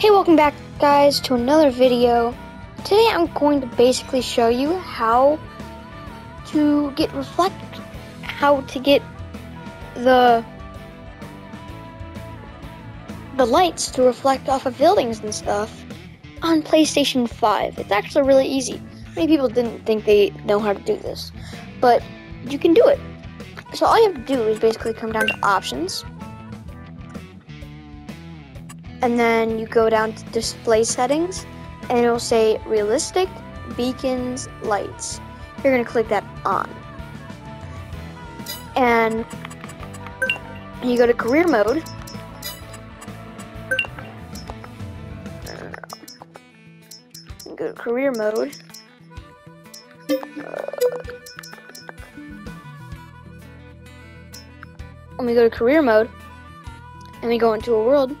Hey, welcome back, guys, to another video. Today I'm going to basically show you how to get reflect, how to get the the lights to reflect off of buildings and stuff on PlayStation 5. It's actually really easy. Many people didn't think they know how to do this, but you can do it. So all you have to do is basically come down to options and then you go down to display settings and it'll say realistic beacons lights. You're going to click that on. And you go to career mode. Go to career mode. Let me go to career mode and we go into a world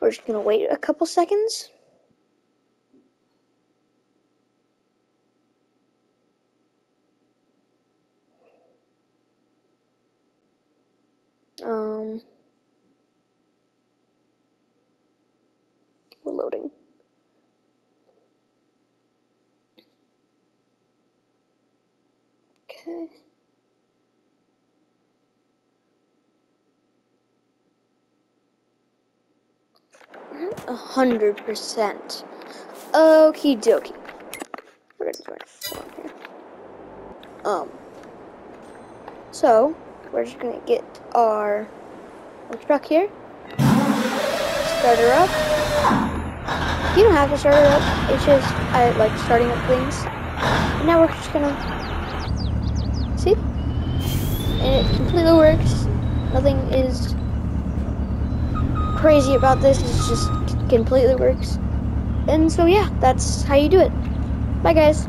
we're just gonna wait a couple seconds. Um, we're loading. Okay. A hundred percent. Okie dokie. We're gonna here. Um. So we're just gonna get our truck here. Start her up. You don't have to start her up. It's just I like starting up things. And now we're just gonna see, and it completely works. Nothing is crazy about this. It's just completely works. And so yeah, that's how you do it. Bye guys.